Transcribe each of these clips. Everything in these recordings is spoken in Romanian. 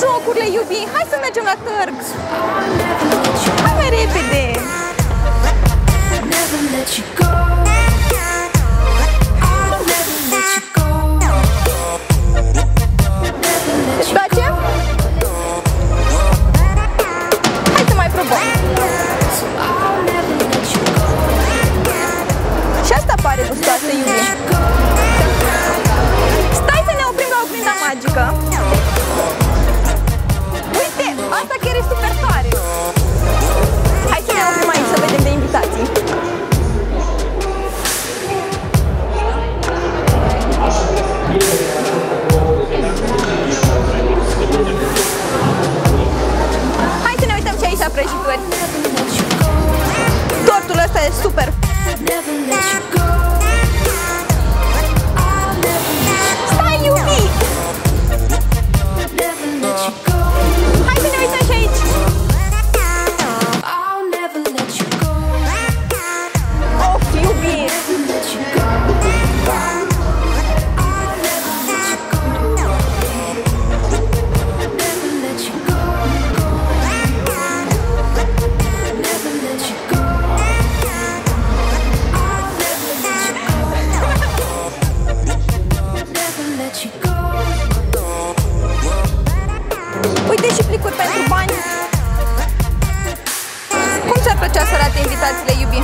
jocurile, iubii! Hai să mergem la târg! Hai mai repede! Never let you go. super tare! Hai să ne oprim aici să vedem de invitații. Hai să ne uităm ce aici la prăjituri. Tortul ăsta e super! Uite și plicuri pentru bani! Cum ți-ar plăcea să arate invitațiile, iubi?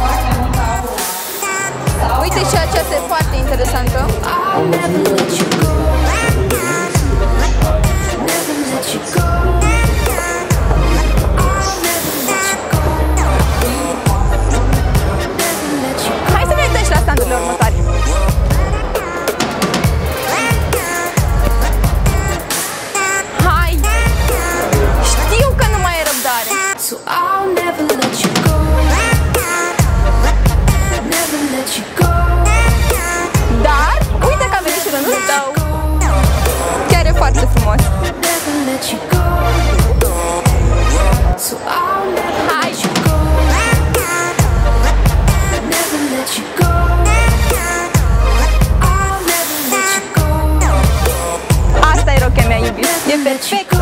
Uite și aceasta e foarte interesantă. trick